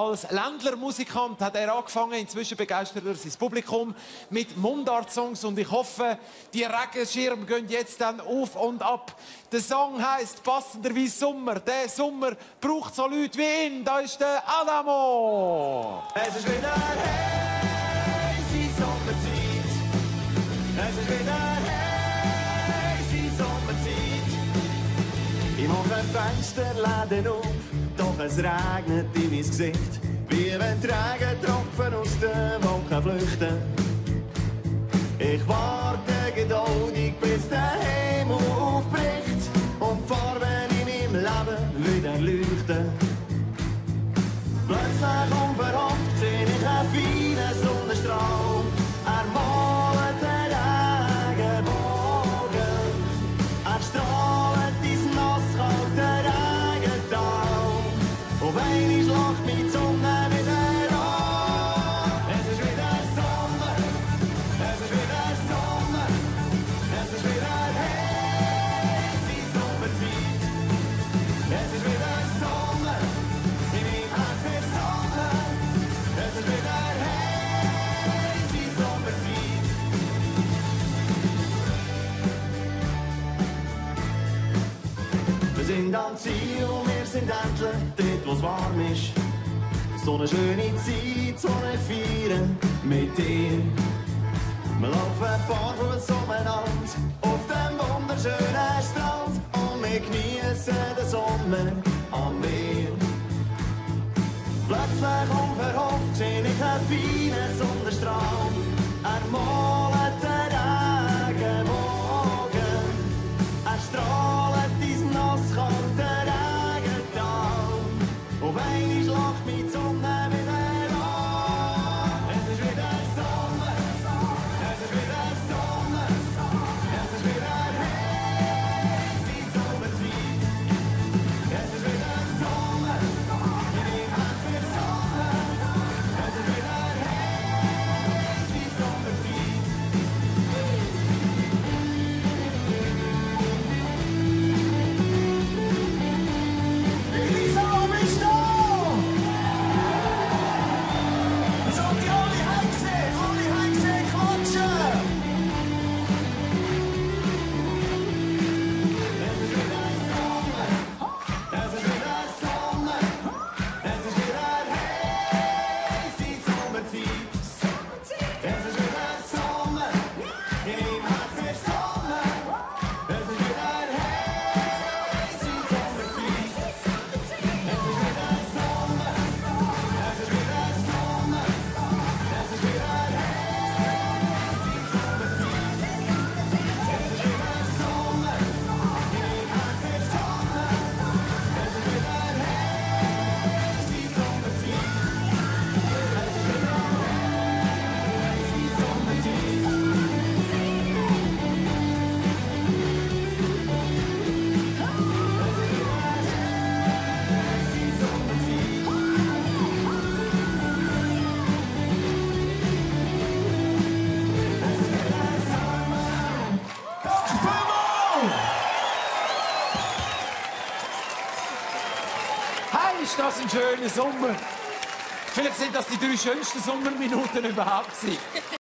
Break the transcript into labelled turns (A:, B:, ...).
A: Als Ländlermusikant hat er angefangen, inzwischen begeistert er sein Publikum mit Mundart-Songs und ich hoffe, die Regenschirme gehen jetzt dann auf und ab. Der Song heißt passenderweise Sommer. Der Sommer braucht so Leute wie ihn. Da ist der Adamo.
B: Es ist wieder heiße Sommerzeit. Es ist wieder heiße Sommerzeit. Ich mache Fensterläden auf doch es regnet in mein Gesicht, wie wenn Regentropfen aus den Wolken flüchten. Ich warte sind am Ziel wir sind endlich dort, wo's warm ist. So eine schöne Zeit, so eine Feiern mit dir. Wir laufen barfuß umeinander auf dem wunderschönen Strand und wir genießen den Sommer am Meer. Plötzlich unverhofft sehe ich einen feinen ist
A: das ein schöner Sommer. Vielleicht sind das die drei schönsten Sommerminuten überhaupt.